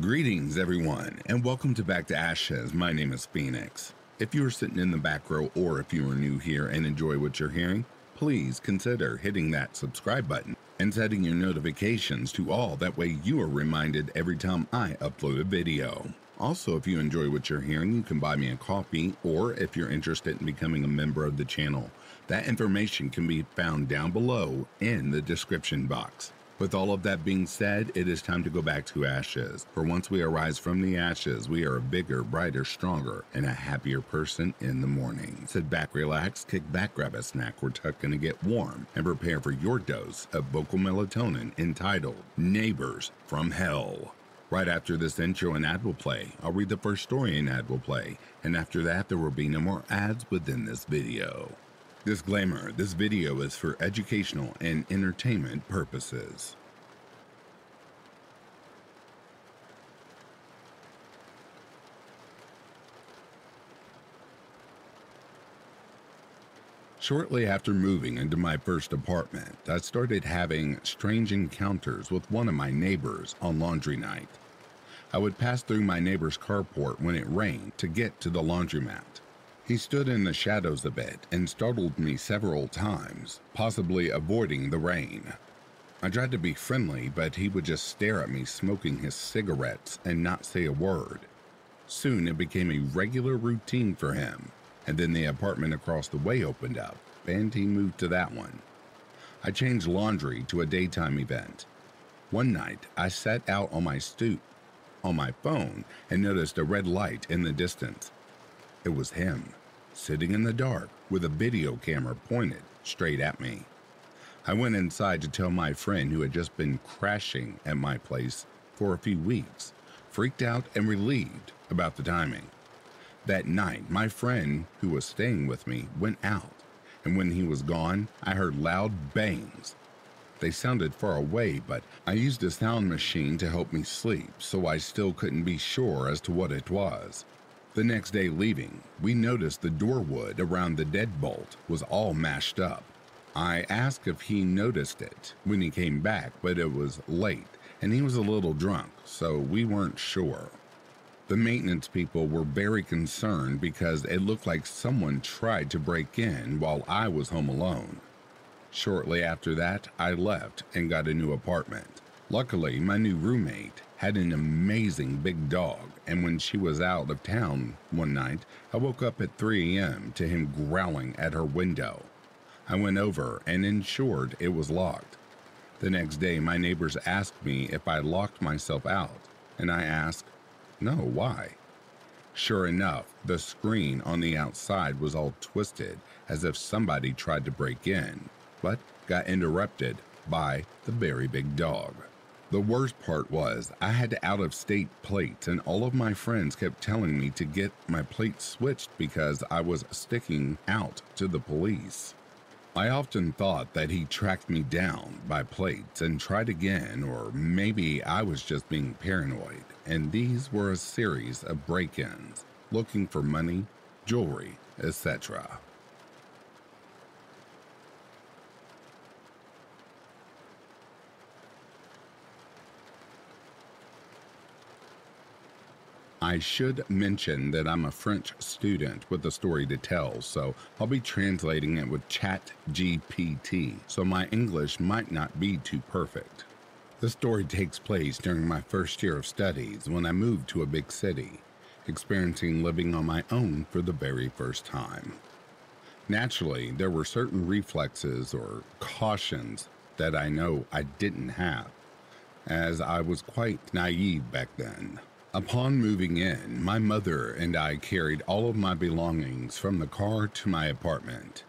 Greetings, everyone, and welcome to Back to Ashes. My name is Phoenix. If you are sitting in the back row or if you are new here and enjoy what you're hearing, please consider hitting that subscribe button and setting your notifications to all. That way, you are reminded every time I upload a video. Also, if you enjoy what you're hearing, you can buy me a coffee, or if you're interested in becoming a member of the channel, that information can be found down below in the description box. With all of that being said, it is time to go back to ashes. For once we arise from the ashes, we are a bigger, brighter, stronger, and a happier person in the morning. Sit back, relax, kick back, grab a snack. We're tucked gonna get warm and prepare for your dose of vocal melatonin entitled Neighbors from Hell. Right after this intro and ad will play, I'll read the first story an ad will play, and after that, there will be no more ads within this video. Disclaimer this video is for educational and entertainment purposes. Shortly after moving into my first apartment, I started having strange encounters with one of my neighbors on laundry night. I would pass through my neighbor's carport when it rained to get to the laundromat. He stood in the shadows a bit and startled me several times, possibly avoiding the rain. I tried to be friendly, but he would just stare at me smoking his cigarettes and not say a word. Soon it became a regular routine for him and then the apartment across the way opened up, and he moved to that one. I changed laundry to a daytime event. One night, I sat out on my stoop on my phone and noticed a red light in the distance. It was him, sitting in the dark with a video camera pointed straight at me. I went inside to tell my friend who had just been crashing at my place for a few weeks, freaked out and relieved about the timing. That night, my friend who was staying with me went out, and when he was gone, I heard loud bangs. They sounded far away, but I used a sound machine to help me sleep, so I still couldn't be sure as to what it was. The next day leaving, we noticed the door wood around the deadbolt was all mashed up. I asked if he noticed it when he came back, but it was late and he was a little drunk, so we weren't sure. The maintenance people were very concerned because it looked like someone tried to break in while I was home alone. Shortly after that, I left and got a new apartment. Luckily, my new roommate had an amazing big dog, and when she was out of town one night, I woke up at 3 a.m. to him growling at her window. I went over and ensured it was locked. The next day, my neighbors asked me if I locked myself out, and I asked, no, why? Sure enough, the screen on the outside was all twisted as if somebody tried to break in, but got interrupted by the very big dog. The worst part was, I had out of state plates, and all of my friends kept telling me to get my plate switched because I was sticking out to the police. I often thought that he tracked me down by plates and tried again, or maybe I was just being paranoid, and these were a series of break ins looking for money, jewelry, etc. I should mention that I'm a French student with a story to tell, so I'll be translating it with ChatGPT, so my English might not be too perfect. The story takes place during my first year of studies when I moved to a big city, experiencing living on my own for the very first time. Naturally, there were certain reflexes or cautions that I know I didn't have, as I was quite naive back then. Upon moving in, my mother and I carried all of my belongings from the car to my apartment.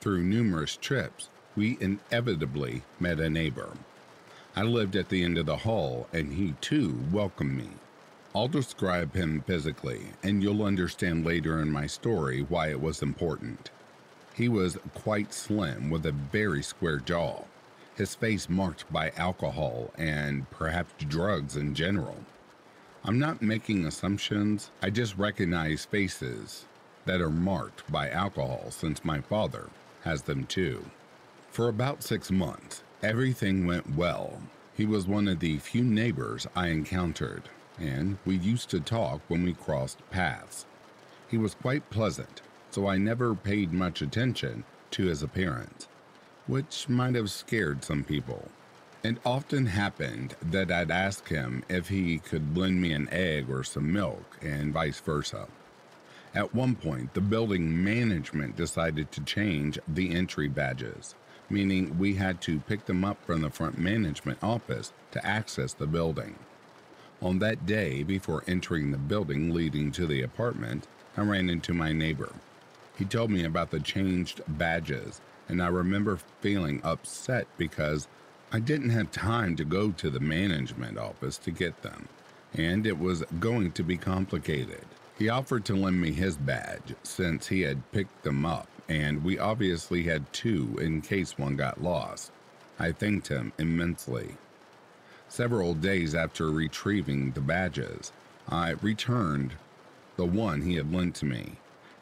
Through numerous trips, we inevitably met a neighbor. I lived at the end of the hall, and he too welcomed me. I'll describe him physically, and you'll understand later in my story why it was important. He was quite slim with a very square jaw, his face marked by alcohol and perhaps drugs in general. I'm not making assumptions, I just recognize faces that are marked by alcohol since my father has them too. For about six months, everything went well. He was one of the few neighbors I encountered. and we used to talk when we crossed paths. He was quite pleasant, so I never paid much attention to his appearance, which might have scared some people. It often happened that I'd ask him if he could lend me an egg or some milk, and vice versa. At one point, the building management decided to change the entry badges, meaning we had to pick them up from the front management office to access the building. On that day, before entering the building leading to the apartment, I ran into my neighbor. He told me about the changed badges, and I remember feeling upset because I didn't have time to go to the management office to get them, and it was going to be complicated. He offered to lend me his badge since he had picked them up, and we obviously had two in case one got lost. I thanked him immensely. Several days after retrieving the badges, I returned the one he had lent to me,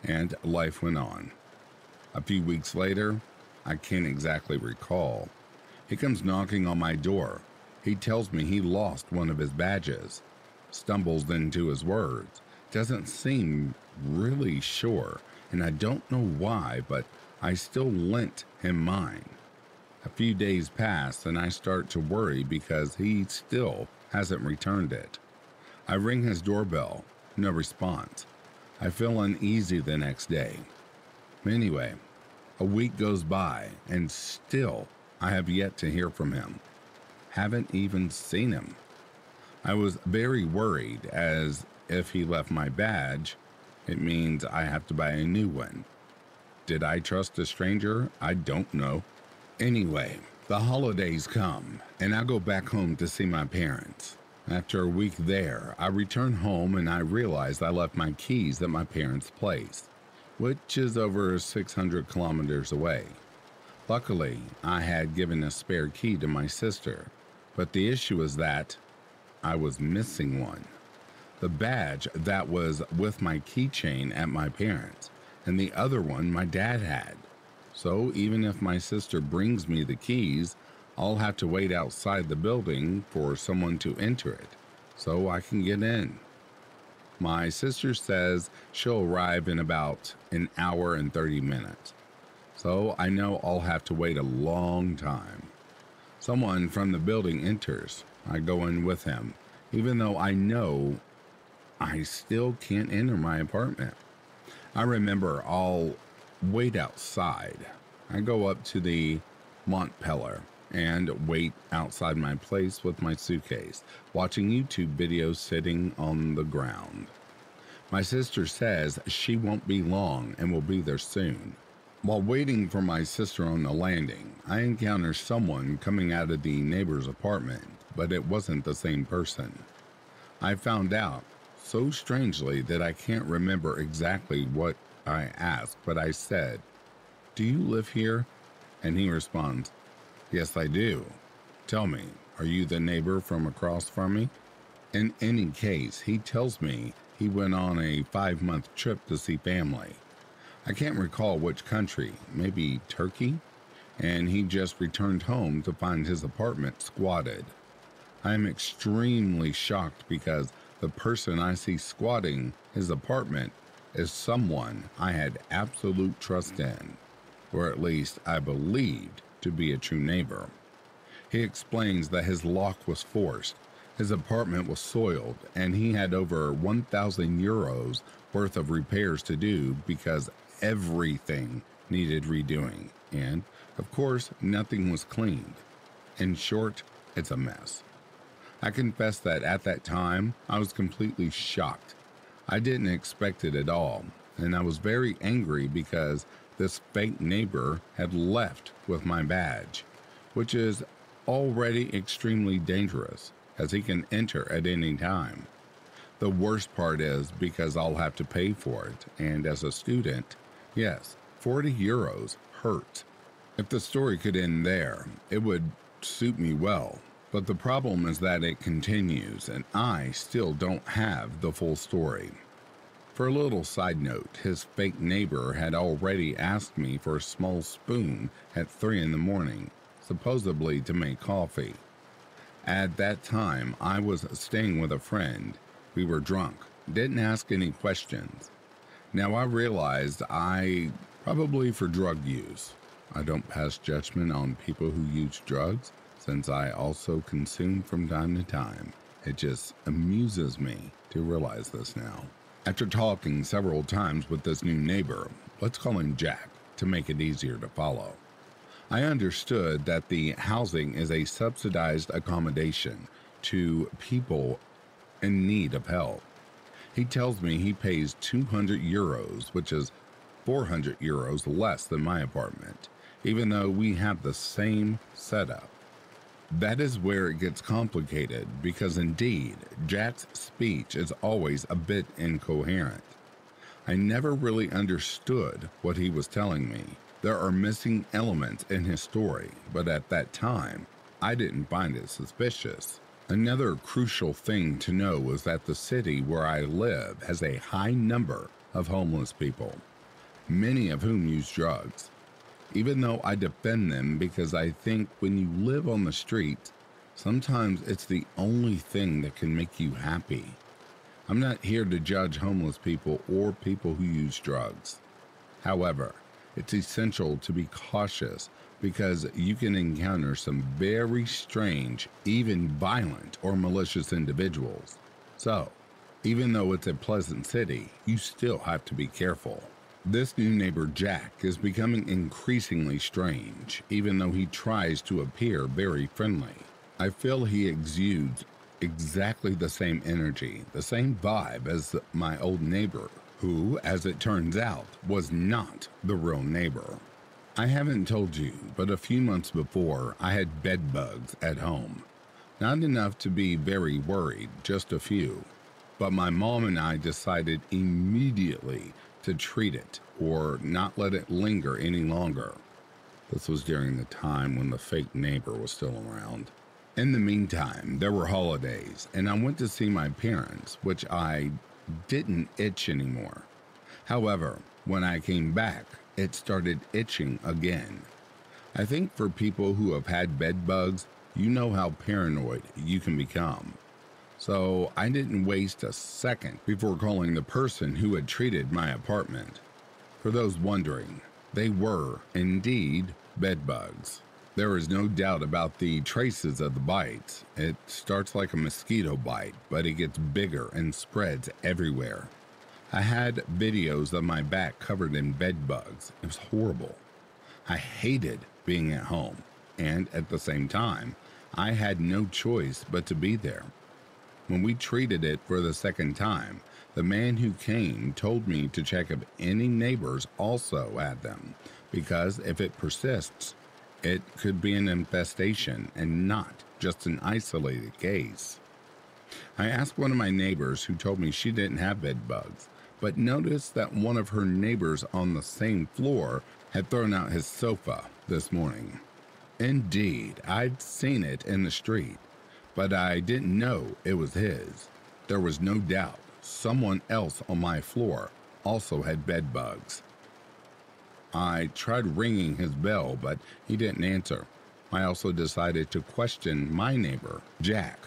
and life went on. A few weeks later, I can't exactly recall, he comes knocking on my door. He tells me he lost one of his badges, stumbles into his words, doesn't seem really sure, and I don't know why, but I still lent him mine. A few days pass and I start to worry because he still hasn't returned it. I ring his doorbell, no response. I feel uneasy the next day. Anyway, a week goes by and still I have yet to hear from him. Haven't even seen him. I was very worried as if he left my badge, it means I have to buy a new one. Did I trust a stranger? I don't know. Anyway, the holidays come, and I go back home to see my parents. After a week there, I return home and I realize I left my keys at my parents' place, which is over 600 kilometers away. Luckily, I had given a spare key to my sister, but the issue is that I was missing one. The badge that was with my keychain at my parents', and the other one my dad had. So even if my sister brings me the keys, I'll have to wait outside the building for someone to enter it so I can get in. My sister says she'll arrive in about an hour and 30 minutes so I know I'll have to wait a long time. Someone from the building enters. I go in with him, even though I know I still can't enter my apartment. I remember I'll wait outside. I go up to the Montpellier and wait outside my place with my suitcase, watching YouTube videos sitting on the ground. My sister says she won't be long and will be there soon. While waiting for my sister on the landing, I encounter someone coming out of the neighbor's apartment, but it wasn't the same person. I found out so strangely that I can't remember exactly what I asked, but I said, Do you live here? And he responds, Yes, I do. Tell me, are you the neighbor from across from me? In any case, he tells me he went on a five month trip to see family I can't recall which country, maybe Turkey, and he just returned home to find his apartment squatted. I am extremely shocked because the person I see squatting his apartment is someone I had absolute trust in, or at least I believed to be a true neighbor. He explains that his lock was forced, his apartment was soiled, and he had over 1,000 euros worth of repairs to do because everything needed redoing, and, of course, nothing was cleaned. In short, it's a mess. I confess that at that time, I was completely shocked. I didn't expect it at all, and I was very angry because this fake neighbor had left with my badge, which is already extremely dangerous as he can enter at any time. The worst part is because I'll have to pay for it, and as a student, Yes, 40 euros hurt. If the story could end there, it would suit me well. But the problem is that it continues, and I still don't have the full story. For a little side note, his fake neighbor had already asked me for a small spoon at 3 in the morning, supposedly to make coffee. At that time, I was staying with a friend, We were drunk, didn't ask any questions. Now I realized I probably for drug use. I don't pass judgment on people who use drugs since I also consume from time to time. It just amuses me to realize this now. After talking several times with this new neighbor, let's call him Jack to make it easier to follow, I understood that the housing is a subsidized accommodation to people in need of help. He tells me he pays 200 euros, which is 400 euros less than my apartment, even though we have the same setup. That is where it gets complicated because indeed, Jack's speech is always a bit incoherent. I never really understood what he was telling me. There are missing elements in his story, but at that time, I didn't find it suspicious. Another crucial thing to know is that the city where I live has a high number of homeless people, many of whom use drugs even though I defend them because I think when you live on the street, sometimes it's the only thing that can make you happy. I'm not here to judge homeless people or people who use drugs. However, it's essential to be cautious because you can encounter some very strange, even violent or malicious individuals. So, even though it's a pleasant city, you still have to be careful. This new neighbor, Jack, is becoming increasingly strange, even though he tries to appear very friendly. I feel he exudes exactly the same energy, the same vibe as my old neighbor, who, as it turns out, was not the real neighbor. I haven't told you, but a few months before, I had bed bugs at home. Not enough to be very worried, just a few. But my mom and I decided immediately to treat it or not let it linger any longer. This was during the time when the fake neighbor was still around. In the meantime, there were holidays, and I went to see my parents, which I didn't itch anymore. However, when I came back, it started itching again. I think for people who have had bed bugs, you know how paranoid you can become. So I didn't waste a second before calling the person who had treated my apartment. For those wondering, they were indeed bedbugs. There is no doubt about the traces of the bites. It starts like a mosquito bite, but it gets bigger and spreads everywhere. I had videos of my back covered in bedbugs. It was horrible. I hated being at home, and at the same time, I had no choice but to be there. When we treated it for the second time, the man who came told me to check if any neighbors also had them, because if it persists, it could be an infestation and not just an isolated case. I asked one of my neighbors who told me she didn't have bed bugs, but noticed that one of her neighbors on the same floor had thrown out his sofa this morning. Indeed, I'd seen it in the street but I didn't know it was his. There was no doubt someone else on my floor also had bed bugs. I tried ringing his bell, but he didn't answer. I also decided to question my neighbor, Jack.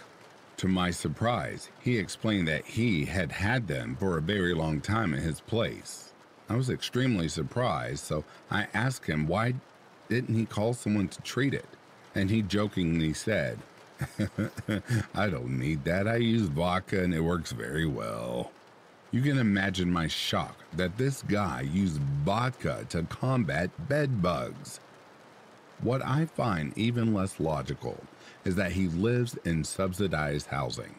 To my surprise, he explained that he had had them for a very long time in his place. I was extremely surprised, so I asked him why didn't he call someone to treat it? And he jokingly said, I don't need that. I use vodka and it works very well. You can imagine my shock that this guy used vodka to combat bed bugs. What I find even less logical is that he lives in subsidized housing.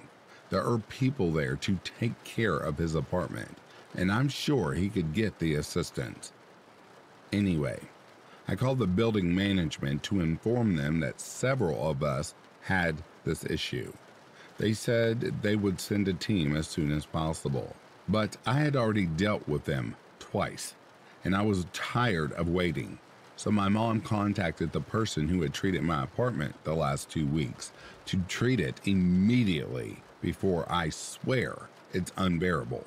There are people there to take care of his apartment, and I'm sure he could get the assistance. Anyway, I called the building management to inform them that several of us had this issue. They said they would send a team as soon as possible, but I had already dealt with them twice, and I was tired of waiting. So my mom contacted the person who had treated my apartment the last two weeks to treat it immediately before I swear it's unbearable.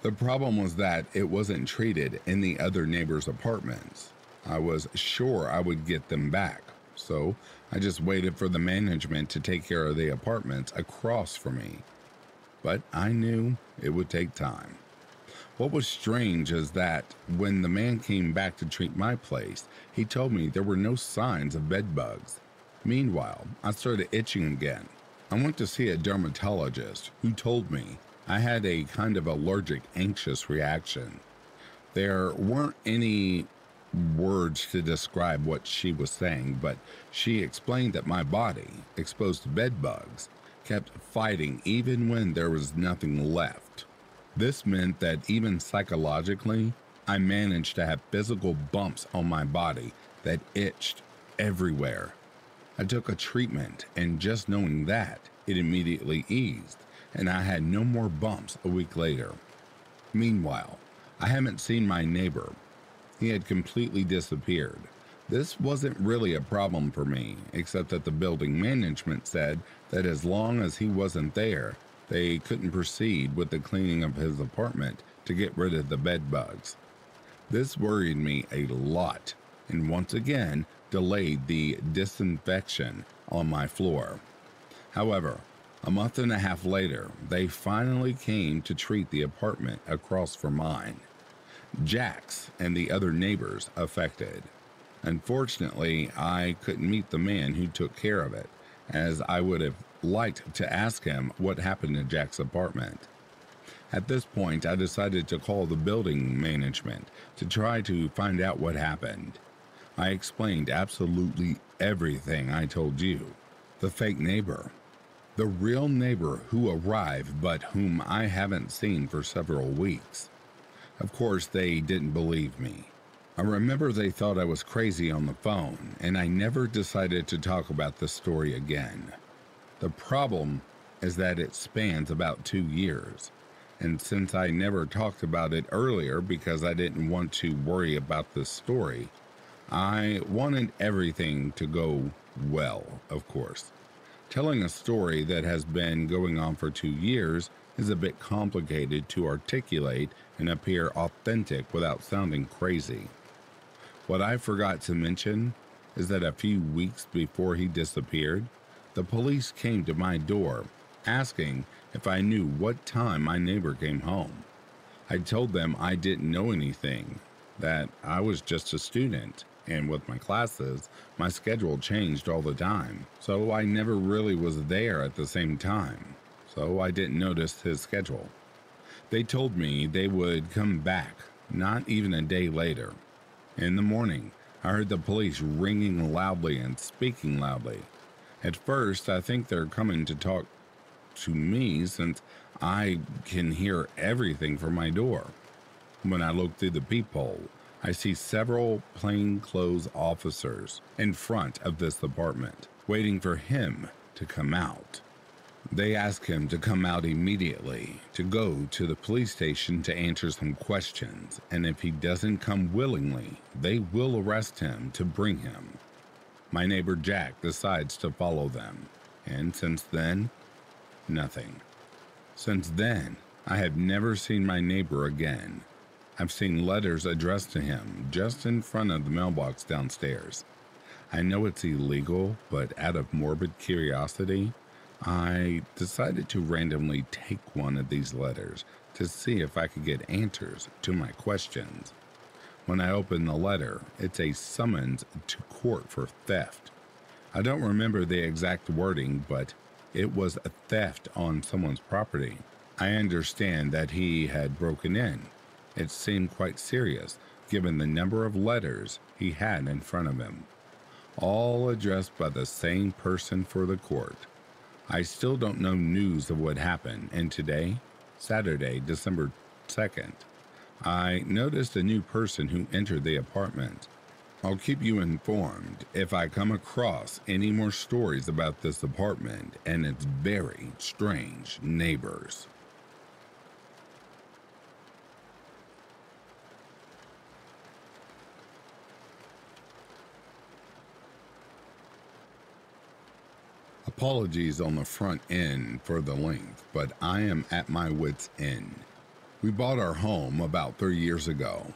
The problem was that it wasn't treated in the other neighbors' apartments. I was sure I would get them back, so I just waited for the management to take care of the apartments across from me. but I knew it would take time. What was strange is that when the man came back to treat my place, he told me there were no signs of bed bugs. Meanwhile, I started itching again. I went to see a dermatologist who told me I had a kind of allergic anxious reaction. There weren't any words to describe what she was saying, but she explained that my body, exposed to bed bugs, kept fighting even when there was nothing left. This meant that even psychologically, I managed to have physical bumps on my body that itched everywhere. I took a treatment, and just knowing that, it immediately eased, and I had no more bumps a week later. Meanwhile, I haven't seen my neighbor. He had completely disappeared. This wasn't really a problem for me, except that the building management said that as long as he wasn't there, they couldn't proceed with the cleaning of his apartment to get rid of the bed bugs. This worried me a lot and once again delayed the disinfection on my floor. However, a month and a half later, they finally came to treat the apartment across from mine. Jack's and the other neighbors affected. Unfortunately, I couldn't meet the man who took care of it, as I would have liked to ask him what happened in Jack's apartment. At this point, I decided to call the building management to try to find out what happened. I explained absolutely everything I told you. The fake neighbor. The real neighbor who arrived but whom I haven't seen for several weeks. Of course, they didn't believe me. I remember they thought I was crazy on the phone, and I never decided to talk about the story again. The problem is that it spans about two years, and since I never talked about it earlier because I didn't want to worry about this story, I wanted everything to go well, of course. Telling a story that has been going on for two years is a bit complicated to articulate and appear authentic without sounding crazy. What I forgot to mention is that a few weeks before he disappeared, the police came to my door asking if I knew what time my neighbor came home. I told them I didn't know anything, that I was just a student, and with my classes, my schedule changed all the time, so I never really was there at the same time, so I didn't notice his schedule. They told me they would come back not even a day later. In the morning, I heard the police ringing loudly and speaking loudly. At first, I think they're coming to talk to me since I can hear everything from my door. When I look through the peephole, I see several plainclothes officers in front of this apartment, waiting for him to come out. They ask him to come out immediately, to go to the police station to answer some questions, and if he doesn't come willingly, they will arrest him to bring him my neighbor Jack decides to follow them, and since then, nothing. Since then, I have never seen my neighbor again. I've seen letters addressed to him just in front of the mailbox downstairs. I know it's illegal, but out of morbid curiosity, I decided to randomly take one of these letters to see if I could get answers to my questions. When I open the letter, it's a summons to court for theft. I don't remember the exact wording, but it was a theft on someone's property. I understand that he had broken in. It seemed quite serious, given the number of letters he had in front of him, all addressed by the same person for the court. I still don't know news of what happened, and today, Saturday, December 2nd, I noticed a new person who entered the apartment. I'll keep you informed if I come across any more stories about this apartment and its very strange neighbors. Apologies on the front end for the length, but I am at my wits' end. We bought our home about three years ago.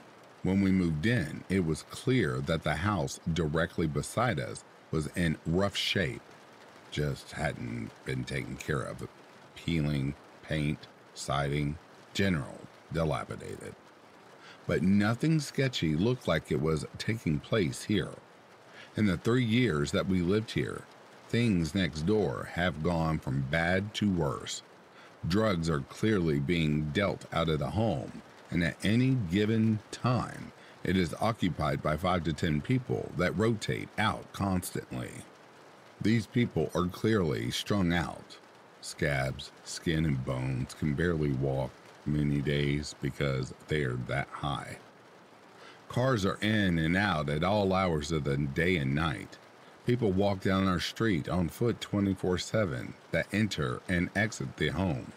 When we moved in, it was clear that the house directly beside us was in rough shape, just hadn't been taken care of. Peeling, paint, siding, general dilapidated. But nothing sketchy looked like it was taking place here. In the three years that we lived here, things next door have gone from bad to worse. Drugs are clearly being dealt out of the home, and at any given time, it is occupied by five to ten people that rotate out constantly. These people are clearly strung out. Scabs, skin, and bones can barely walk many days because they are that high. Cars are in and out at all hours of the day and night. People walk down our street on foot 24 7 that enter and exit the home.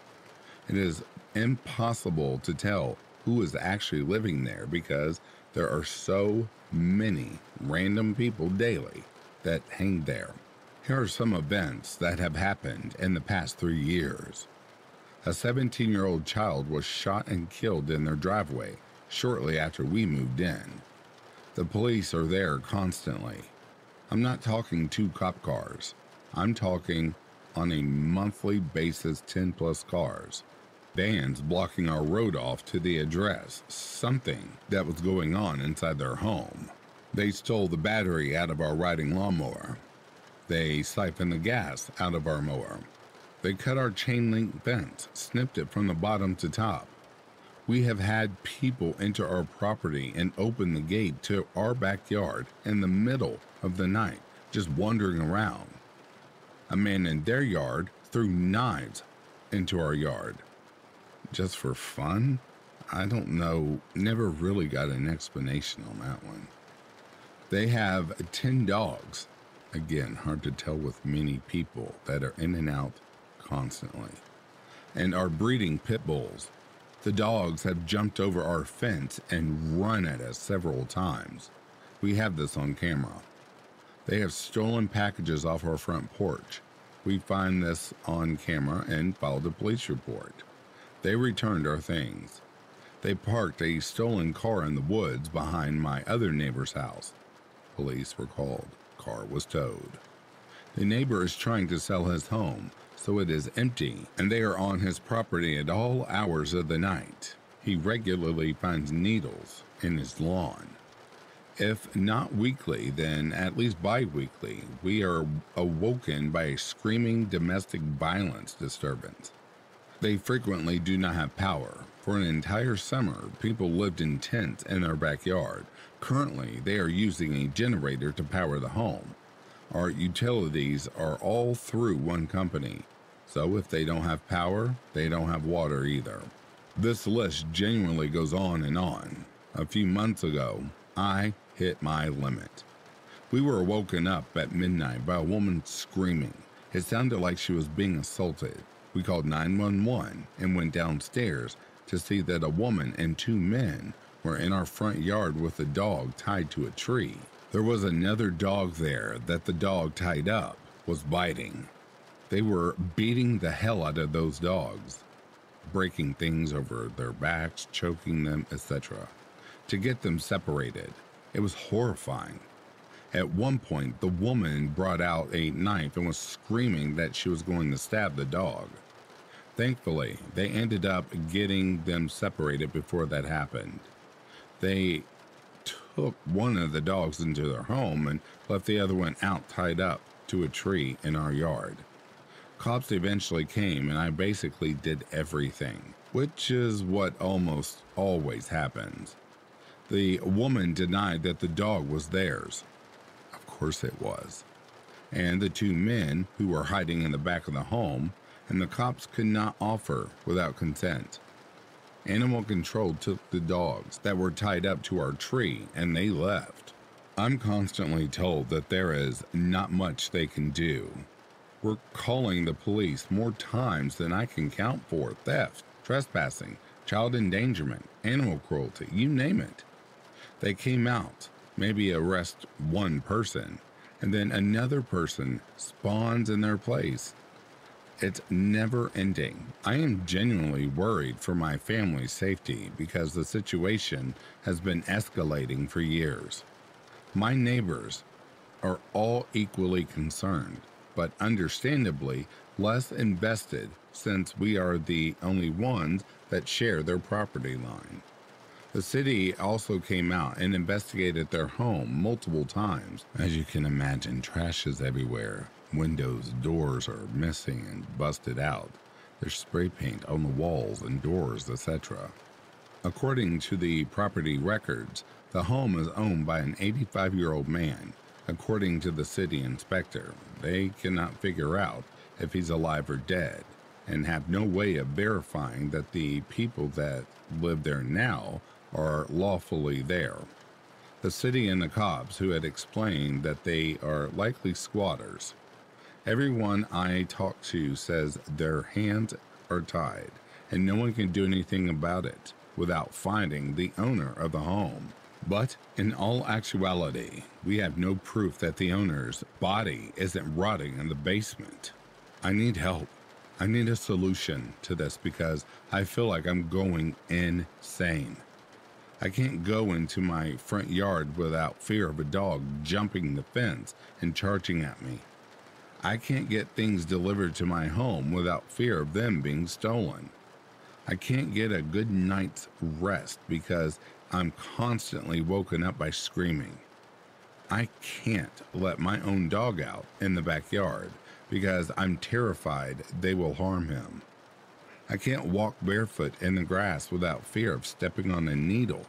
It is impossible to tell who is actually living there because there are so many random people daily that hang there. Here are some events that have happened in the past three years. A 17 year old child was shot and killed in their driveway shortly after we moved in. The police are there constantly. I'm not talking two cop cars, I'm talking on a monthly basis 10 plus cars. Vans blocking our road off to the address, something that was going on inside their home. They stole the battery out of our riding lawnmower. They siphoned the gas out of our mower. They cut our chain link fence, snipped it from the bottom to top. We have had people enter our property and open the gate to our backyard in the middle of the night, just wandering around. A man in their yard threw knives into our yard. Just for fun? I don't know. Never really got an explanation on that one. They have 10 dogs. Again, hard to tell with many people that are in and out constantly. And are breeding pit bulls. The dogs have jumped over our fence and run at us several times. We have this on camera. They have stolen packages off our front porch. We find this on camera and filed a police report. They returned our things. They parked a stolen car in the woods behind my other neighbor's house. Police were called. Car was towed. The neighbor is trying to sell his home, so it is empty, and they are on his property at all hours of the night. He regularly finds needles in his lawn. If not weekly, then at least bi weekly, we are awoken by a screaming domestic violence disturbance. They frequently do not have power. For an entire summer, people lived in tents in their backyard. Currently, they are using a generator to power the home. Our utilities are all through one company, so if they don't have power, they don't have water either. This list genuinely goes on and on. A few months ago, I hit my limit. We were woken up at midnight by a woman screaming. It sounded like she was being assaulted. We called 911 and went downstairs to see that a woman and two men were in our front yard with a dog tied to a tree. There was another dog there that the dog tied up was biting. They were beating the hell out of those dogs, breaking things over their backs, choking them, etc., to get them separated. It was horrifying. At one point, the woman brought out a knife and was screaming that she was going to stab the dog. Thankfully, they ended up getting them separated before that happened. They took one of the dogs into their home and left the other one out tied up to a tree in our yard. Cops eventually came and I basically did everything, which is what almost always happens. The woman denied that the dog was theirs. Of course it was. And the two men who were hiding in the back of the home, and the cops could not offer without consent. Animal Control took the dogs that were tied up to our tree and they left. I'm constantly told that there is not much they can do. We're calling the police more times than I can count for theft, trespassing, child endangerment, animal cruelty, you name it. They came out, maybe arrest one person, and then another person spawns in their place it's never ending. I am genuinely worried for my family's safety because the situation has been escalating for years. My neighbors are all equally concerned, but understandably less invested since we are the only ones that share their property line. The city also came out and investigated their home multiple times. As you can imagine, trash is everywhere. Windows, doors are missing and busted out. There's spray paint on the walls and doors, etc. According to the property records, the home is owned by an 85 year old man. According to the city inspector, they cannot figure out if he's alive or dead and have no way of verifying that the people that live there now are lawfully there. The city and the cops who had explained that they are likely squatters. Everyone I talk to says their hands are tied and no one can do anything about it without finding the owner of the home. But in all actuality, we have no proof that the owner's body isn't rotting in the basement. I need help. I need a solution to this because I feel like I'm going insane. I can't go into my front yard without fear of a dog jumping the fence and charging at me. I can't get things delivered to my home without fear of them being stolen. I can't get a good night's rest because I'm constantly woken up by screaming. I can't let my own dog out in the backyard because I'm terrified they will harm him. I can't walk barefoot in the grass without fear of stepping on a needle.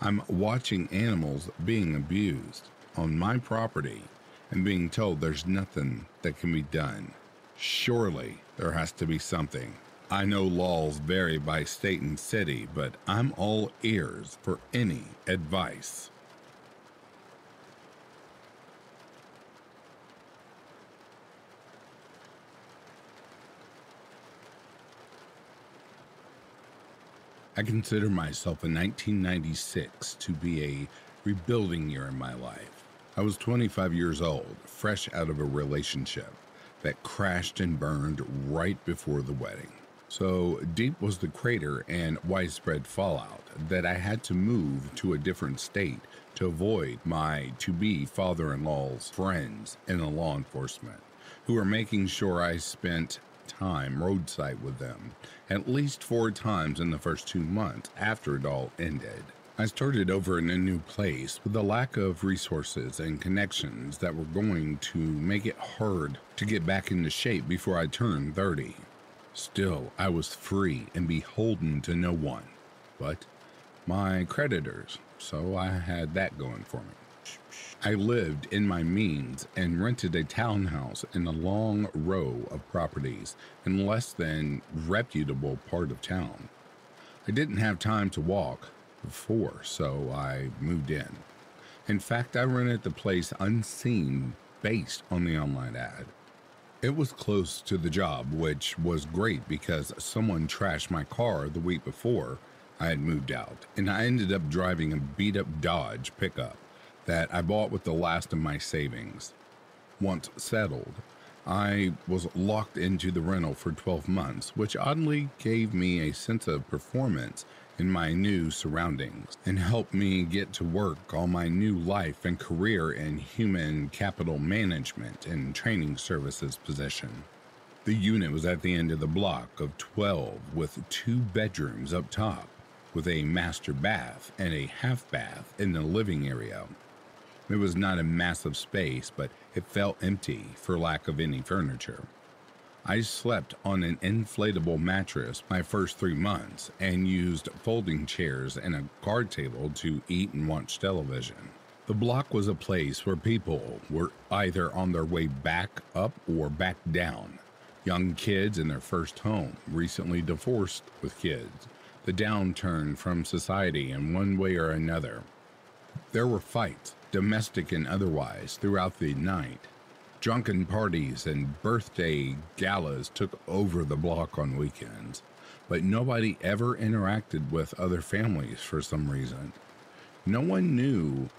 I'm watching animals being abused on my property and being told there's nothing that can be done. Surely there has to be something. I know laws vary by state and city, but I'm all ears for any advice. I consider myself in 1996 to be a rebuilding year in my life. I was 25 years old, fresh out of a relationship that crashed and burned right before the wedding. So deep was the crater and widespread fallout that I had to move to a different state to avoid my to be father in law's friends in the law enforcement, who were making sure I spent time roadside with them, at least four times in the first two months after it all ended. I started over in a new place with a lack of resources and connections that were going to make it hard to get back into shape before I turned 30. Still, I was free and beholden to no one but my creditors, so I had that going for me. I lived in my means and rented a townhouse in a long row of properties in less than reputable part of town. I didn't have time to walk before, so I moved in. In fact, I rented the place unseen based on the online ad. It was close to the job, which was great because someone trashed my car the week before I had moved out, and I ended up driving a beat up Dodge pickup that I bought with the last of my savings. Once settled, I was locked into the rental for 12 months, which oddly gave me a sense of performance in my new surroundings and helped me get to work on my new life and career in human capital management and training services position. The unit was at the end of the block of 12 with two bedrooms up top, with a master bath and a half bath in the living area. It was not a massive space, but it felt empty for lack of any furniture. I slept on an inflatable mattress my first three months and used folding chairs and a card table to eat and watch television. The block was a place where people were either on their way back up or back down. Young kids in their first home, recently divorced with kids, the downturn from society in one way or another. There were fights, domestic and otherwise, throughout the night. Drunken parties and birthday galas took over the block on weekends, but nobody ever interacted with other families for some reason. No one knew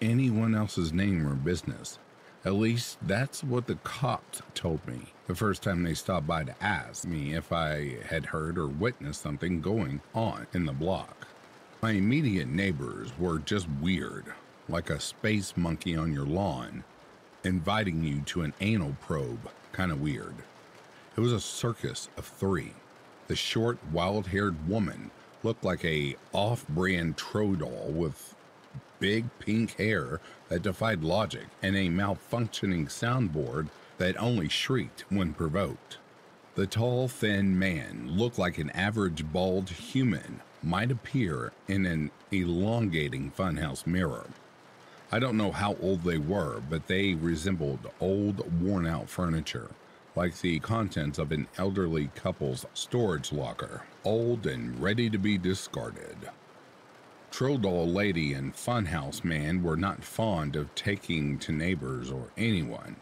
anyone else's name or business. At least that's what the cops told me the first time they stopped by to ask me if I had heard or witnessed something going on in the block. My immediate neighbors were just weird, like a space monkey on your lawn. Inviting you to an anal probe. Kind of weird. It was a circus of three. The short, wild haired woman looked like a off brand Troll with big pink hair that defied logic and a malfunctioning soundboard that only shrieked when provoked. The tall, thin man looked like an average bald human might appear in an elongating funhouse mirror. I don't know how old they were, but they resembled old, worn out furniture, like the contents of an elderly couple's storage locker, old and ready to be discarded. Troll Lady and Funhouse Man were not fond of taking to neighbors or anyone.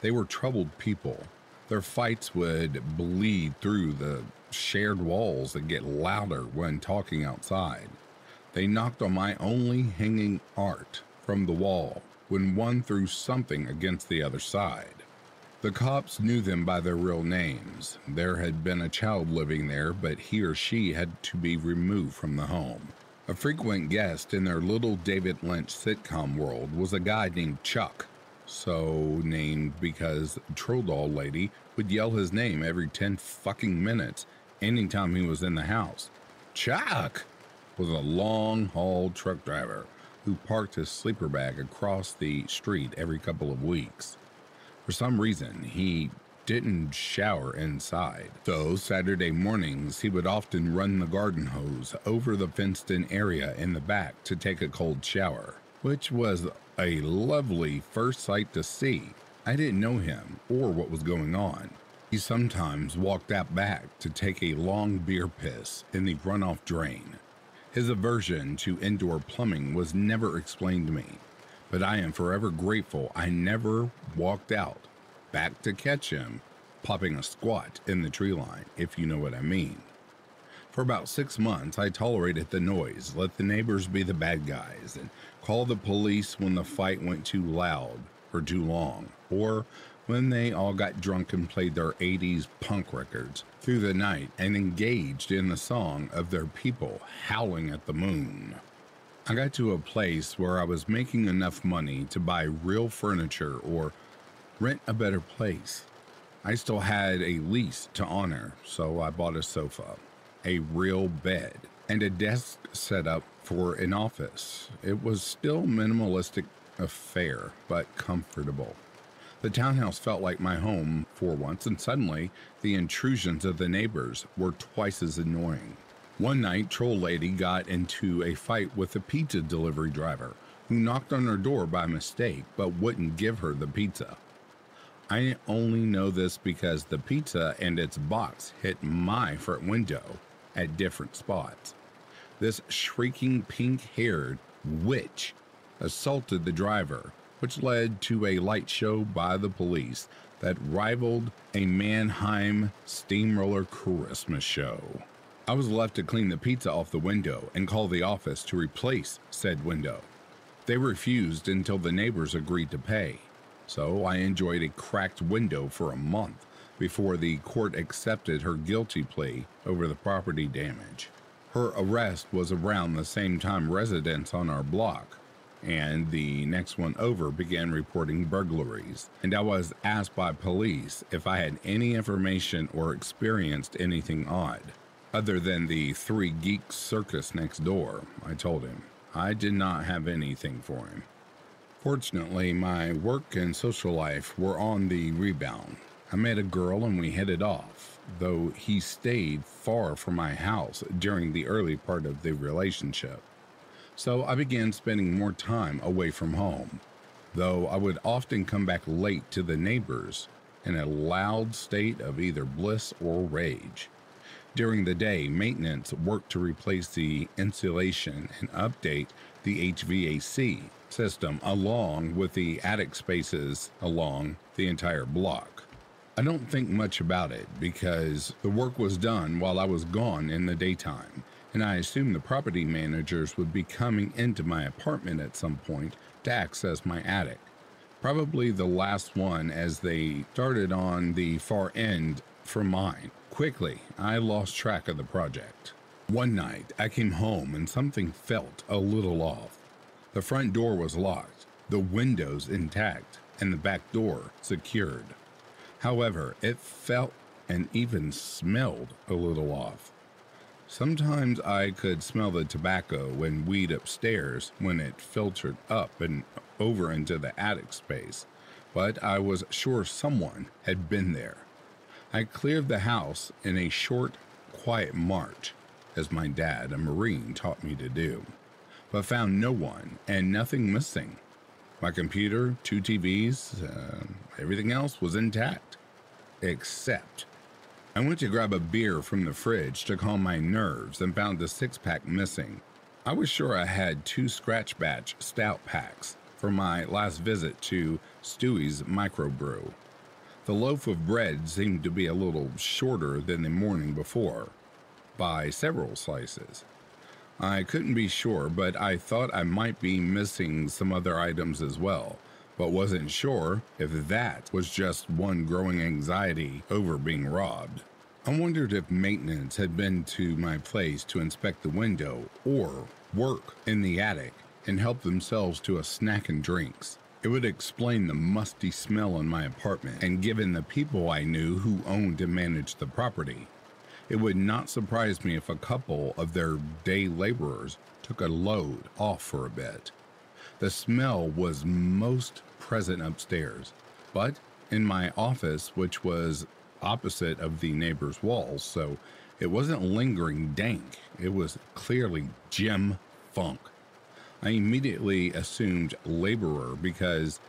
They were troubled people. Their fights would bleed through the shared walls and get louder when talking outside. They knocked on my only hanging art from the wall when one threw something against the other side. The cops knew them by their real names. There had been a child living there, but he or she had to be removed from the home. A frequent guest in their little David Lynch sitcom world was a guy named Chuck, so named because Troll Doll Lady would yell his name every 10 fucking minutes anytime he was in the house. Chuck was a long haul truck driver who parked his sleeper bag across the street every couple of weeks. For some reason, he didn't shower inside. So, Saturday mornings, he would often run the garden hose over the fenced in area in the back to take a cold shower, which was a lovely first sight to see. I didn't know him or what was going on. He sometimes walked out back to take a long beer piss in the runoff drain. His aversion to indoor plumbing was never explained to me, but I am forever grateful I never walked out back to catch him popping a squat in the tree line, if you know what I mean. For about six months, I tolerated the noise, let the neighbors be the bad guys, and call the police when the fight went too loud or too long, or when they all got drunk and played their 80s punk records through the night and engaged in the song of their people howling at the moon. I got to a place where I was making enough money to buy real furniture or rent a better place. I still had a lease to honor, so I bought a sofa, a real bed, and a desk set up for an office. It was still minimalistic affair, but comfortable. The townhouse felt like my home for once, and suddenly the intrusions of the neighbors were twice as annoying. One night, Troll Lady got into a fight with a pizza delivery driver who knocked on her door by mistake but wouldn't give her the pizza. I only know this because the pizza and its box hit my front window at different spots. This shrieking pink haired witch assaulted the driver, which led to a light show by the police that rivaled a Mannheim steamroller Christmas show. I was left to clean the pizza off the window and call the office to replace said window. They refused until the neighbors agreed to pay so I enjoyed a cracked window for a month before the court accepted her guilty plea over the property damage. Her arrest was around the same time residents on our block and the next one over began reporting burglaries, and I was asked by police if I had any information or experienced anything odd. Other than the three geeks circus next door, I told him. I did not have anything for him. Fortunately, my work and social life were on the rebound. I met a girl and we headed off, though he stayed far from my house during the early part of the relationship. So I began spending more time away from home, though I would often come back late to the neighbors in a loud state of either bliss or rage. During the day, maintenance worked to replace the insulation and update the HVAC system along with the attic spaces along the entire block. I don't think much about it because the work was done while I was gone in the daytime, and I assumed the property managers would be coming into my apartment at some point to access my attic. Probably the last one as they started on the far end for mine. Quickly, I lost track of the project. One night, I came home and something felt a little off. The front door was locked, the windows intact, and the back door secured. However, it felt and even smelled a little off. Sometimes I could smell the tobacco and weed upstairs when it filtered up and over into the attic space, but I was sure someone had been there. I cleared the house in a short, quiet march, as my dad, a Marine, taught me to do, but found no one and nothing missing. My computer, two TVs, uh, everything else was intact, except I went to grab a beer from the fridge to calm my nerves and found the six pack missing. I was sure I had two scratch batch stout packs for my last visit to Stewie's microbrew. The loaf of bread seemed to be a little shorter than the morning before, by several slices. I couldn't be sure, but I thought I might be missing some other items as well, but wasn't sure if that was just one growing anxiety over being robbed. I wondered if maintenance had been to my place to inspect the window or work in the attic and help themselves to a snack and drinks. It would explain the musty smell in my apartment, and given the people I knew who owned and managed the property, it would not surprise me if a couple of their day laborers took a load off for a bit. The smell was most present upstairs, but in my office, which was opposite of the neighbor's walls, so it wasn't lingering dank. It was clearly gym funk. I immediately assumed laborer because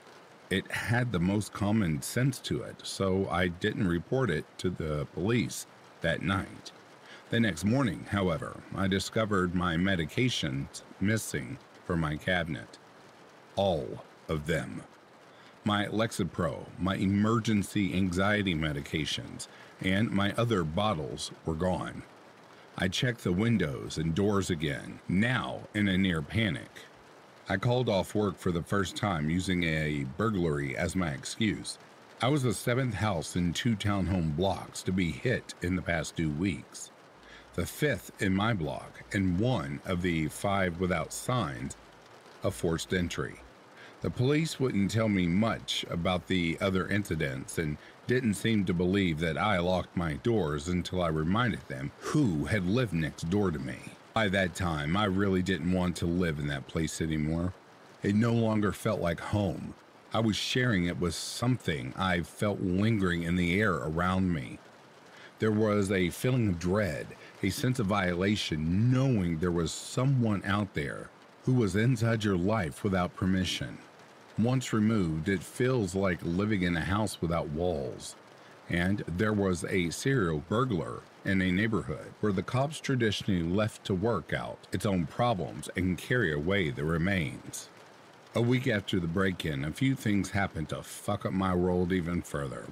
it had the most common sense to it, so I didn't report it to the police that night. The next morning, however, I discovered my medications missing from my cabinet all of them. My Lexapro, my emergency anxiety medications, and my other bottles were gone. I checked the windows and doors again, now in a near panic. I called off work for the first time using a burglary as my excuse. I was the seventh house in two townhome blocks to be hit in the past two weeks. The fifth in my block, and one of the five without signs of forced entry. The police wouldn't tell me much about the other incidents and didn't seem to believe that I locked my doors until I reminded them who had lived next door to me. By that time, I really didn't want to live in that place anymore. It no longer felt like home. I was sharing it with something I felt lingering in the air around me. There was a feeling of dread, a sense of violation, knowing there was someone out there who was inside your life without permission. Once removed, it feels like living in a house without walls. And there was a serial burglar in a neighborhood where the cops traditionally left to work out its own problems and carry away the remains. A week after the break in, a few things happened to fuck up my world even further.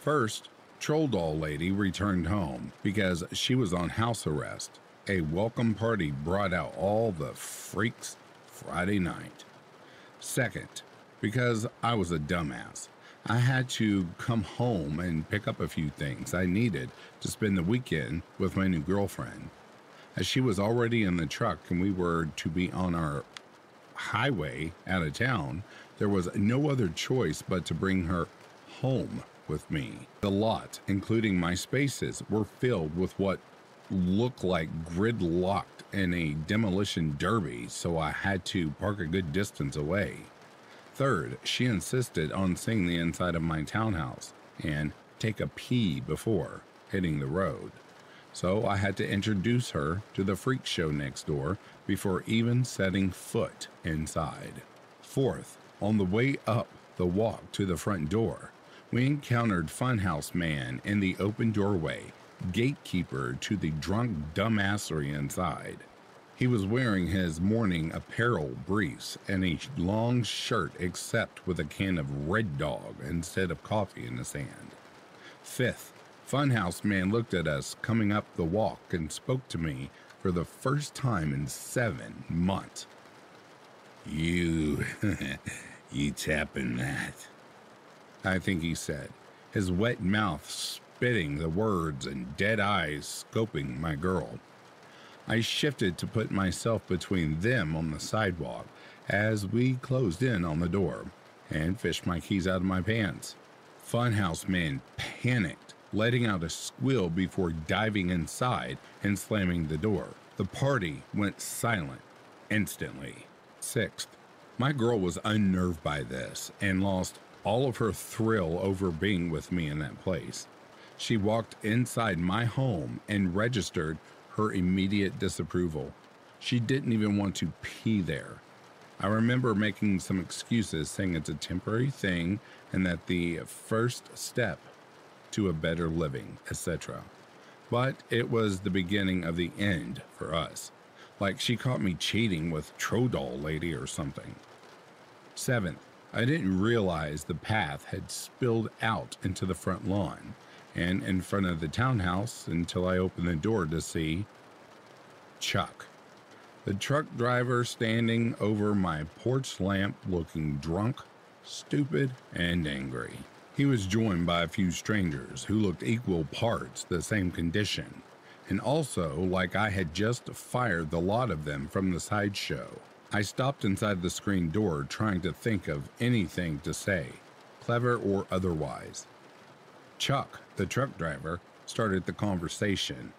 First, Troll Doll Lady returned home because she was on house arrest. A welcome party brought out all the freaks Friday night. Second, because I was a dumbass. I had to come home and pick up a few things I needed to spend the weekend with my new girlfriend. As she was already in the truck and we were to be on our highway out of town, there was no other choice but to bring her home with me. The lot, including my spaces, were filled with what looked like gridlocked in a demolition derby, so I had to park a good distance away. Third, she insisted on seeing the inside of my townhouse and take a pee before hitting the road. So I had to introduce her to the freak show next door before even setting foot inside. Fourth, on the way up the walk to the front door, we encountered Funhouse Man in the open doorway, gatekeeper to the drunk dumbassery inside. He was wearing his morning apparel briefs and a long shirt, except with a can of Red Dog instead of coffee in his hand. Fifth, Funhouse Man looked at us coming up the walk and spoke to me for the first time in seven months. You, you tapping that? I think he said, his wet mouth spitting the words and dead eyes scoping my girl. I shifted to put myself between them on the sidewalk as we closed in on the door, and fished my keys out of my pants. Funhouse Man panicked, letting out a squeal before diving inside and slamming the door. The party went silent instantly. Sixth, my girl was unnerved by this and lost all of her thrill over being with me in that place. She walked inside my home and registered her immediate disapproval. She didn't even want to pee there. I remember making some excuses saying it's a temporary thing and that the first step to a better living, etc. But it was the beginning of the end for us. Like she caught me cheating with Troll Doll Lady or something. Seventh, I didn't realize the path had spilled out into the front lawn and in front of the townhouse until I opened the door to see Chuck, the truck driver standing over my porch lamp looking drunk, stupid, and angry. He was joined by a few strangers who looked equal parts the same condition, and also like I had just fired the lot of them from the sideshow. I stopped inside the screen door trying to think of anything to say, clever or otherwise. Chuck, the truck driver, started the conversation.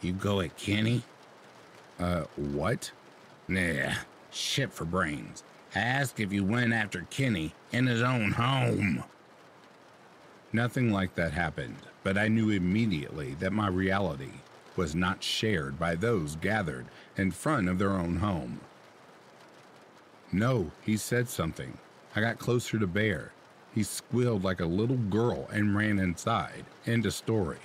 You go at Kenny? Uh, what? Nah, shit for brains. I asked if you went after Kenny in his own home. Nothing like that happened, but I knew immediately that my reality was not shared by those gathered in front of their own home. No, he said something. I got closer to Bear. He squealed like a little girl and ran inside. End of story.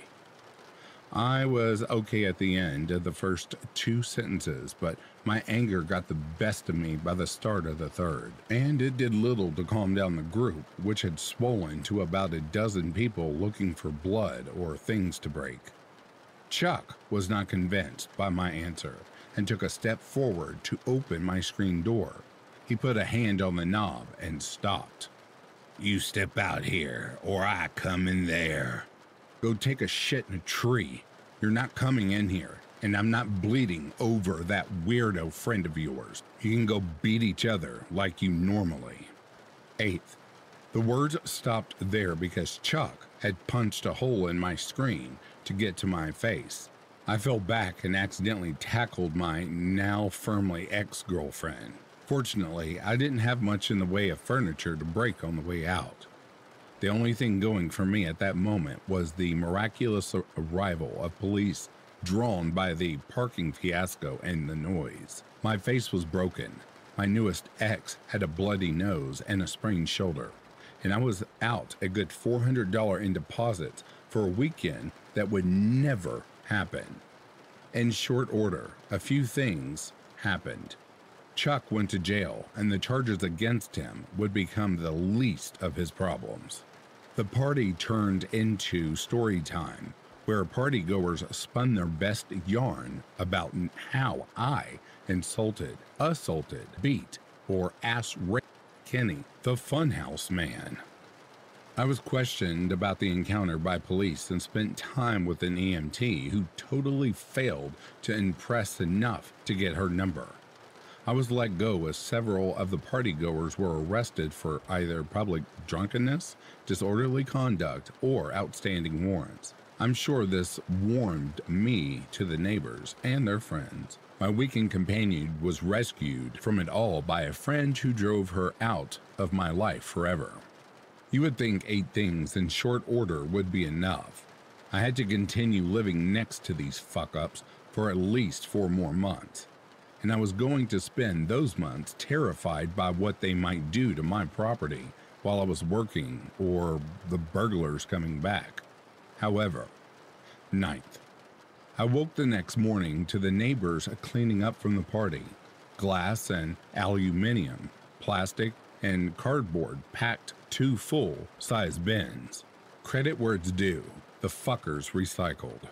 I was okay at the end of the first two sentences, but my anger got the best of me by the start of the third, and it did little to calm down the group, which had swollen to about a dozen people looking for blood or things to break. Chuck was not convinced by my answer and took a step forward to open my screen door. He put a hand on the knob and stopped. You step out here, or I come in there. Go take a shit in a tree. You're not coming in here, and I'm not bleeding over that weirdo friend of yours. You can go beat each other like you normally. Eighth, the words stopped there because Chuck had punched a hole in my screen to get to my face. I fell back and accidentally tackled my now firmly ex girlfriend. Fortunately, I didn't have much in the way of furniture to break on the way out. The only thing going for me at that moment was the miraculous arrival of police drawn by the parking fiasco and the noise. My face was broken. My newest ex had a bloody nose and a sprained shoulder, and I was out a good $400 in deposits for a weekend that would never happen. In short order, a few things happened. Chuck went to jail, and the charges against him would become the least of his problems. The party turned into story time, where partygoers spun their best yarn about how I insulted, assaulted, beat, or ass raped Kenny, the funhouse man. I was questioned about the encounter by police and spent time with an EMT who totally failed to impress enough to get her number. I was let go as several of the partygoers were arrested for either public drunkenness, disorderly conduct, or outstanding warrants. I'm sure this warmed me to the neighbors and their friends. My weekend companion was rescued from it all by a friend who drove her out of my life forever. You would think eight things in short order would be enough. I had to continue living next to these fuck ups for at least four more months. And I was going to spend those months terrified by what they might do to my property while I was working or the burglars coming back. However, ninth, I woke the next morning to the neighbors cleaning up from the party. Glass and aluminium, plastic and cardboard packed two full size bins. Credit where it's due, the fuckers recycled.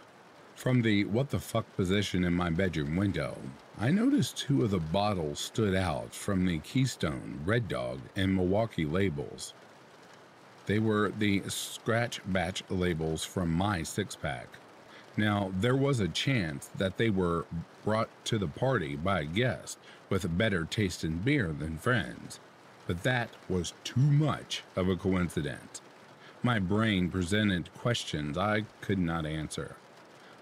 From the what the fuck position in my bedroom window, I noticed two of the bottles stood out from the Keystone, Red Dog, and Milwaukee labels. They were the scratch batch labels from my six pack. Now, there was a chance that they were brought to the party by a guest with better taste in beer than friends, but that was too much of a coincidence. My brain presented questions I could not answer.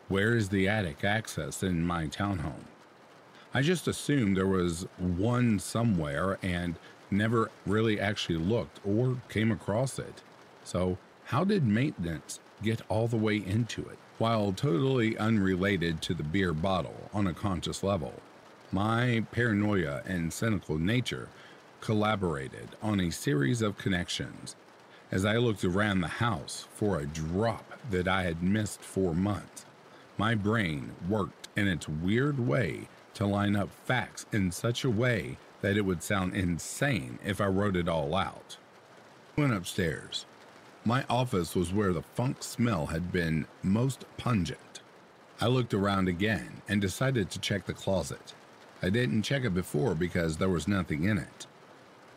Where is the attic access in my townhome? I just assumed there was one somewhere and never really actually looked or came across it. So, how did maintenance get all the way into it? While totally unrelated to the beer bottle on a conscious level, my paranoia and cynical nature collaborated on a series of connections as I looked around the house for a drop that I had missed for months. My brain worked in its weird way to line up facts in such a way that it would sound insane if I wrote it all out. I went upstairs. My office was where the funk smell had been most pungent. I looked around again and decided to check the closet. I didn't check it before because there was nothing in it.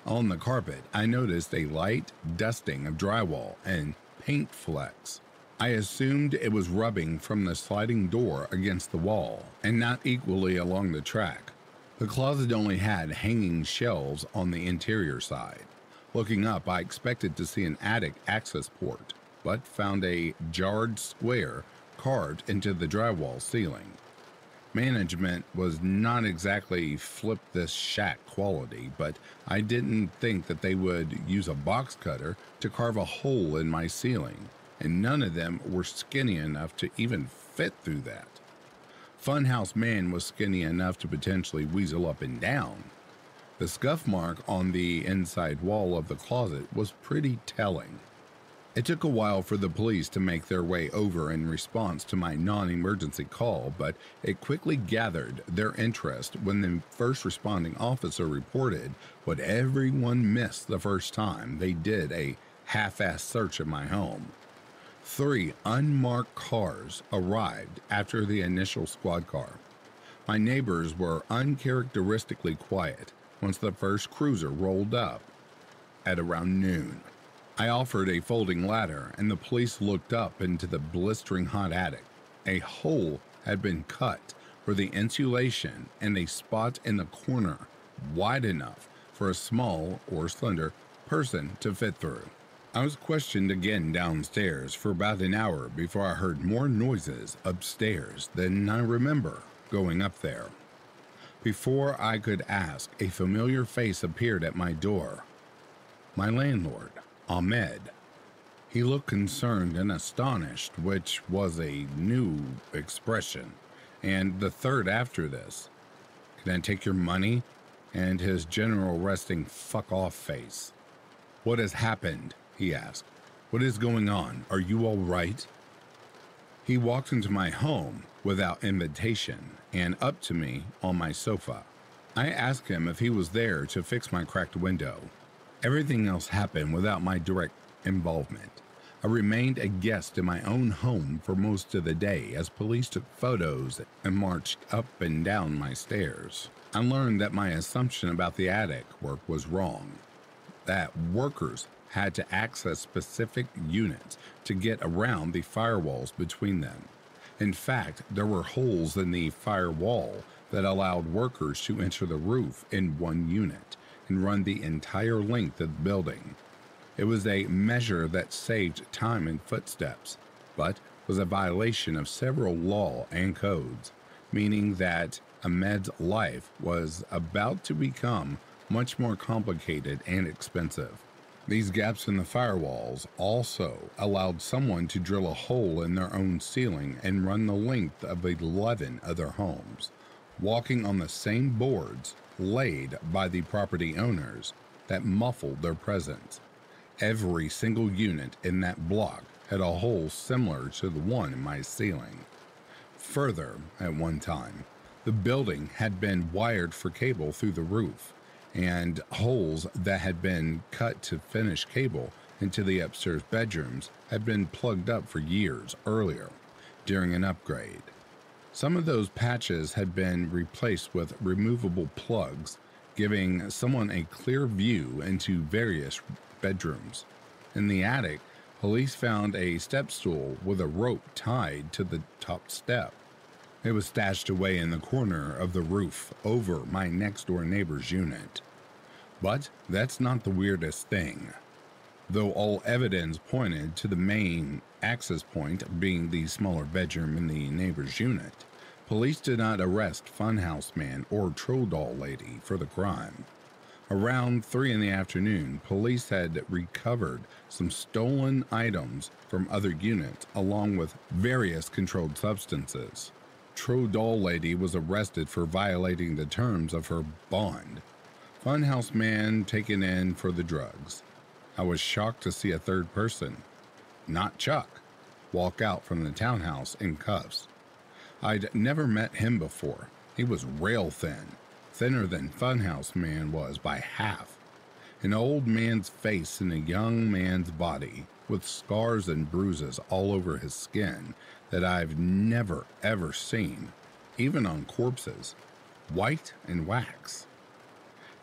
On the carpet, I noticed a light dusting of drywall and paint flecks. I assumed it was rubbing from the sliding door against the wall and not equally along the track. The closet only had hanging shelves on the interior side. Looking up, I expected to see an attic access port, but found a jarred square carved into the drywall ceiling. Management was not exactly flip this shack quality, but I didn't think that they would use a box cutter to carve a hole in my ceiling and none of them were skinny enough to even fit through that. Funhouse Man was skinny enough to potentially weasel up and down. The scuff mark on the inside wall of the closet was pretty telling. It took a while for the police to make their way over in response to my non emergency call, but it quickly gathered their interest when the first responding officer reported what everyone missed the first time they did a half assed search of my home. Three unmarked cars arrived after the initial squad car. My neighbors were uncharacteristically quiet once the first cruiser rolled up at around noon. I offered a folding ladder, and the police looked up into the blistering hot attic. A hole had been cut for the insulation and a spot in the corner wide enough for a small or slender person to fit through. I was questioned again downstairs for about an hour before I heard more noises upstairs than I remember going up there. Before I could ask, a familiar face appeared at my door. My landlord, Ahmed. He looked concerned and astonished, which was a new expression, and the third after this. Can I take your money? And his general resting fuck off face. What has happened? He asked. What is going on? Are you all right? He walked into my home without invitation and up to me on my sofa. I asked him if he was there to fix my cracked window. Everything else happened without my direct involvement. I remained a guest in my own home for most of the day as police took photos and marched up and down my stairs. I learned that my assumption about the attic work was wrong. That workers had to access specific units to get around the firewalls between them. In fact, there were holes in the firewall that allowed workers to enter the roof in one unit and run the entire length of the building. It was a measure that saved time and footsteps, but was a violation of several law and codes, meaning that Ahmed's life was about to become much more complicated and expensive. These gaps in the firewalls also allowed someone to drill a hole in their own ceiling and run the length of 11 other homes, walking on the same boards laid by the property owners that muffled their presence. Every single unit in that block had a hole similar to the one in my ceiling. Further, at one time, the building had been wired for cable through the roof and holes that had been cut to finish cable into the upstairs bedrooms had been plugged up for years earlier during an upgrade. Some of those patches had been replaced with removable plugs, giving someone a clear view into various bedrooms. In the attic, police found a step stool with a rope tied to the top step. It was stashed away in the corner of the roof over my next door neighbor's unit. But that's not the weirdest thing. Though all evidence pointed to the main access point being the smaller bedroom in the neighbor's unit, police did not arrest Funhouse Man or Troll Doll Lady for the crime. Around 3 in the afternoon, police had recovered some stolen items from other units along with various controlled substances. Troll Doll Lady was arrested for violating the terms of her bond. Funhouse Man taken in for the drugs. I was shocked to see a third person, not Chuck, walk out from the townhouse in cuffs. I'd never met him before. He was rail thin, thinner than Funhouse Man was by half. An old man's face in a young man's body, with scars and bruises all over his skin that I've never ever seen, even on corpses, white and wax.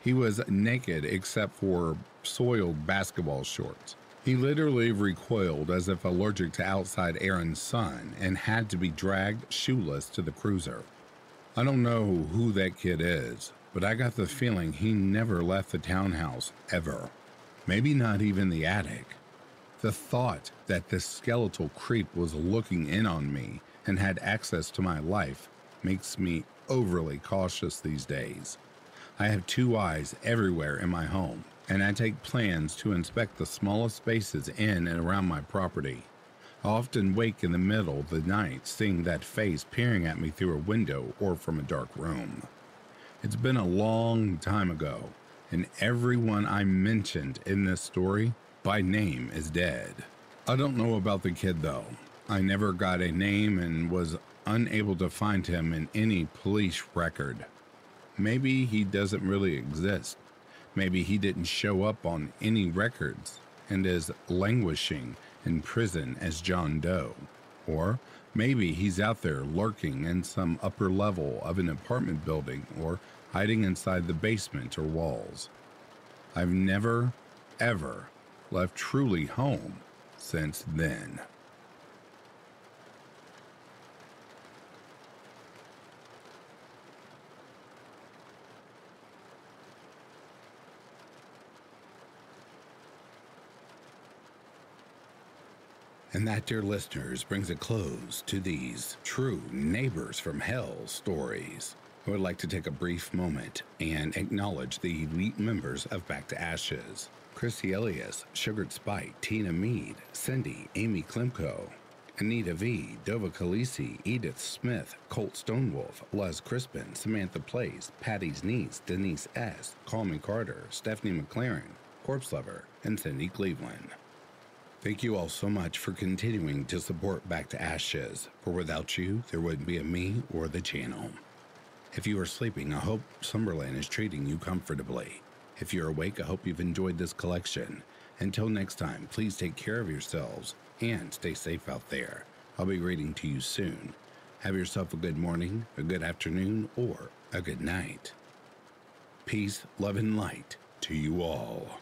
He was naked except for soiled basketball shorts. He literally recoiled as if allergic to outside air and sun and had to be dragged shoeless to the cruiser. I don't know who that kid is, but I got the feeling he never left the townhouse ever. Maybe not even the attic. The thought that this skeletal creep was looking in on me and had access to my life makes me overly cautious these days. I have two eyes everywhere in my home, and I take plans to inspect the smallest spaces in and around my property. I often wake in the middle of the night seeing that face peering at me through a window or from a dark room. It's been a long time ago, and everyone I mentioned in this story by name is dead. I don't know about the kid though. I never got a name and was unable to find him in any police record. Maybe he doesn't really exist. Maybe he didn't show up on any records and is languishing in prison as John Doe. Or maybe he's out there lurking in some upper level of an apartment building or hiding inside the basement or walls. I've never, ever left truly home since then. And that, dear listeners, brings a close to these true neighbors from hell stories. I would like to take a brief moment and acknowledge the elite members of Back to Ashes Chrissy Elias, Sugared Spite, Tina Mead, Cindy, Amy Klimko, Anita V, Dova Khaleesi, Edith Smith, Colt Stonewolf, Luz Crispin, Samantha Place, Patty's niece, Denise S., Coleman Carter, Stephanie McLaren, Corpse Lover, and Cindy Cleveland. Thank you all so much for continuing to support Back to Ashes, for without you, there wouldn't be a me or the channel. If you are sleeping, I hope Summerland is treating you comfortably. If you're awake, I hope you've enjoyed this collection. Until next time, please take care of yourselves and stay safe out there. I'll be reading to you soon. Have yourself a good morning, a good afternoon, or a good night. Peace, love, and light to you all.